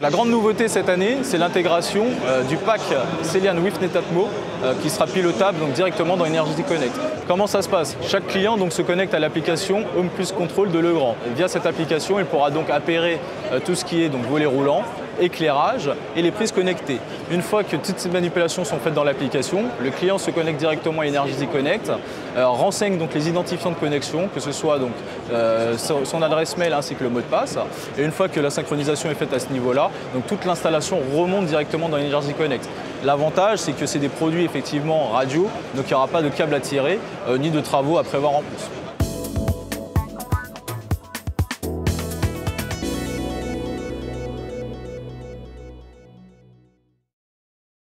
La grande nouveauté cette année, c'est l'intégration euh, du pack Celian with Netatmo euh, qui sera pilotable donc, directement dans Energy Connect. Comment ça se passe? Chaque client donc, se connecte à l'application Home Plus Control de Legrand. Via cette application, il pourra donc appairer euh, tout ce qui est donc, volet roulant, éclairage et les prises connectées. Une fois que toutes ces manipulations sont faites dans l'application, le client se connecte directement à Energy Connect, euh, renseigne donc les identifiants de connexion, que ce soit donc, euh, son adresse mail ainsi que le mot de passe. Et une fois que la synchronisation est faite à ce niveau-là, donc toute l'installation remonte directement dans Energy Connect. L'avantage, c'est que c'est des produits effectivement radio, donc il n'y aura pas de câble à tirer, euh, ni de travaux à prévoir en plus.